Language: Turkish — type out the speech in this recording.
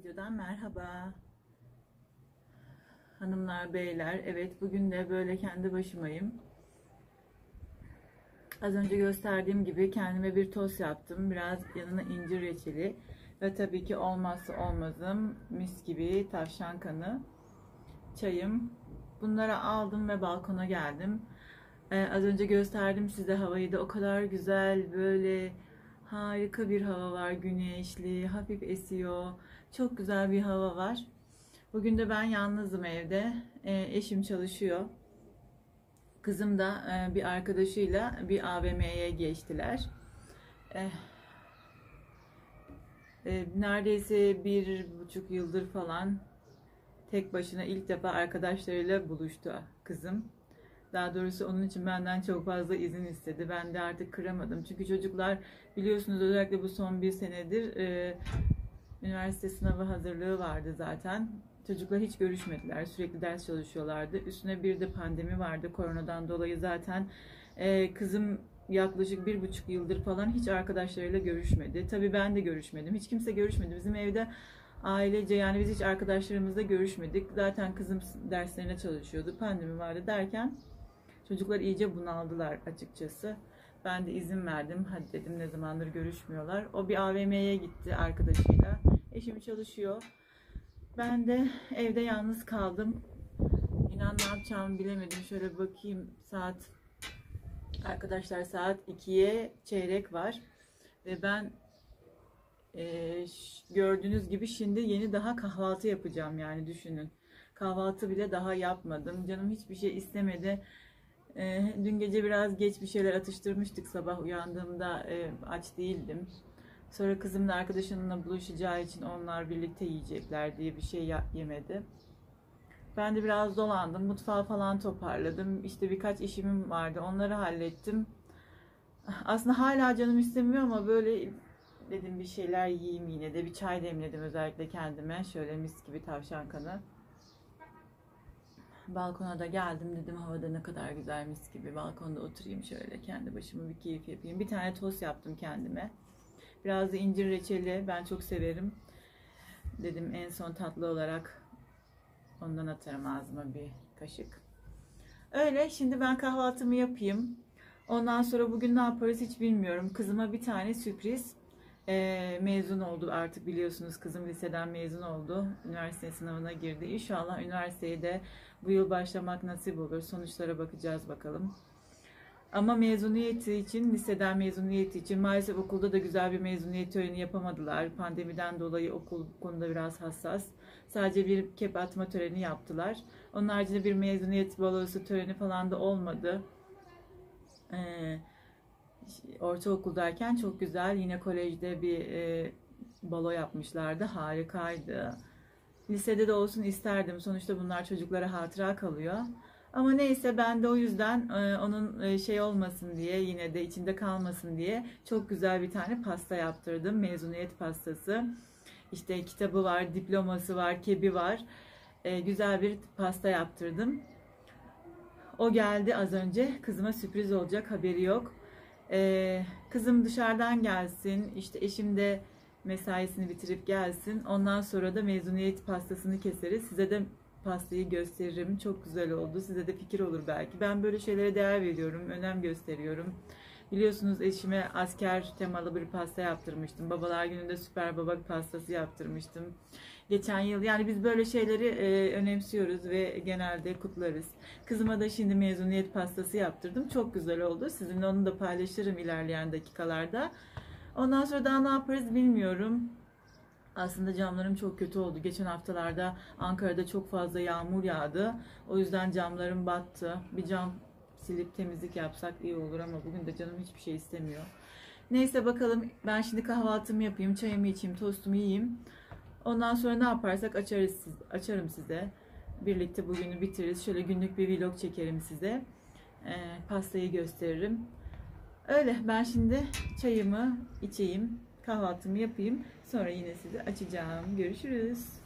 videodan merhaba. Hanımlar, beyler. Evet bugün de böyle kendi başımayım. Az önce gösterdiğim gibi kendime bir tost yaptım. Biraz yanına incir reçeli. Ve tabii ki olmazsa olmazım mis gibi tavşan kanı. Çayım. Bunları aldım ve balkona geldim. Ee, az önce gösterdim size havayı da o kadar güzel böyle harika bir hava var. Güneşli, hafif esiyor. Çok güzel bir hava var. Bugün de ben yalnızım evde. E, eşim çalışıyor. Kızım da e, bir arkadaşıyla bir AVM'ye geçtiler. E, e, neredeyse bir buçuk yıldır falan tek başına ilk defa arkadaşlarıyla buluştu kızım. Daha doğrusu onun için benden çok fazla izin istedi. Ben de artık kıramadım. Çünkü çocuklar biliyorsunuz özellikle bu son bir senedir e, üniversite sınavı hazırlığı vardı zaten. Çocuklar hiç görüşmediler. Sürekli ders çalışıyorlardı. Üstüne bir de pandemi vardı. Koronadan dolayı zaten e, kızım yaklaşık bir buçuk yıldır falan hiç arkadaşlarıyla görüşmedi. Tabii ben de görüşmedim. Hiç kimse görüşmedi. Bizim evde ailece yani biz hiç arkadaşlarımızla görüşmedik. Zaten kızım derslerine çalışıyordu. Pandemi vardı derken çocuklar iyice bunaldılar açıkçası. Ben de izin verdim. Hadi dedim ne zamandır görüşmüyorlar. O bir AVM'ye gitti arkadaşıyla. Eşim çalışıyor. Ben de evde yalnız kaldım. İnan ne yapacağımı bilemedim. Şöyle bakayım saat arkadaşlar saat 2'ye çeyrek var. Ve ben e, gördüğünüz gibi şimdi yeni daha kahvaltı yapacağım yani düşünün. Kahvaltı bile daha yapmadım. Canım hiçbir şey istemedi. E, dün gece biraz geç bir şeyler atıştırmıştık sabah uyandığımda e, aç değildim. Sonra kızımla arkadaşınınla buluşacağı için onlar birlikte yiyecekler diye bir şey yemedi. Ben de biraz dolandım. Mutfağı falan toparladım. İşte birkaç işimim vardı. Onları hallettim. Aslında hala canım istemiyor ama böyle dedim bir şeyler yiyeyim yine de. Bir çay demledim özellikle kendime. Şöyle mis gibi tavşan kanı. Balkona da geldim dedim havada ne kadar güzel mis gibi. Balkonda oturayım şöyle kendi başıma bir keyif yapayım. Bir tane tost yaptım kendime. Biraz da incir reçeli ben çok severim. Dedim en son tatlı olarak ondan atarım ağzıma bir kaşık. Öyle şimdi ben kahvaltımı yapayım. Ondan sonra bugün ne yaparız hiç bilmiyorum. Kızıma bir tane sürpriz e, mezun oldu artık biliyorsunuz kızım liseden mezun oldu. Üniversite sınavına girdi. İnşallah üniversiteye de bu yıl başlamak nasip olur. Sonuçlara bakacağız bakalım. Ama mezuniyeti için, liseden mezuniyeti için maalesef okulda da güzel bir mezuniyet töreni yapamadılar. Pandemiden dolayı okul konuda biraz hassas. Sadece bir kep atma töreni yaptılar. Onun haricinde bir mezuniyet balosu töreni falan da olmadı. Ee, ortaokuldayken çok güzel yine kolejde bir e, balo yapmışlardı. Harikaydı. Lisede de olsun isterdim. Sonuçta bunlar çocuklara hatıra kalıyor. Ama neyse ben de o yüzden e, onun e, şey olmasın diye yine de içinde kalmasın diye çok güzel bir tane pasta yaptırdım. Mezuniyet pastası. İşte kitabı var, diploması var, kebi var. E, güzel bir pasta yaptırdım. O geldi az önce. Kızıma sürpriz olacak haberi yok. Kızım dışarıdan gelsin. İşte eşim de mesaisini bitirip gelsin. Ondan sonra da mezuniyet pastasını keseriz. Size de pastayı gösteririm. Çok güzel oldu. Size de fikir olur belki. Ben böyle şeylere değer veriyorum. Önem gösteriyorum. Biliyorsunuz eşime asker temalı bir pasta yaptırmıştım. Babalar gününde süper baba pastası yaptırmıştım. Geçen yıl yani biz böyle şeyleri e, önemsiyoruz ve genelde kutlarız. Kızıma da şimdi mezuniyet pastası yaptırdım. Çok güzel oldu. Sizinle onu da paylaşırım ilerleyen dakikalarda. Ondan sonra daha ne yaparız bilmiyorum. Aslında camlarım çok kötü oldu. Geçen haftalarda Ankara'da çok fazla yağmur yağdı. O yüzden camlarım battı. Bir cam silip temizlik yapsak iyi olur ama bugün de canım hiçbir şey istemiyor. Neyse bakalım ben şimdi kahvaltımı yapayım, çayımı içeyim, tostumu yiyeyim. Ondan sonra ne yaparsak açarız, açarım size. Birlikte bugünü bitiririz. Şöyle günlük bir vlog çekerim size. Ee, pastayı gösteririm. Öyle ben şimdi çayımı içeyim kahvaltımı yapayım. Sonra yine sizi açacağım. Görüşürüz.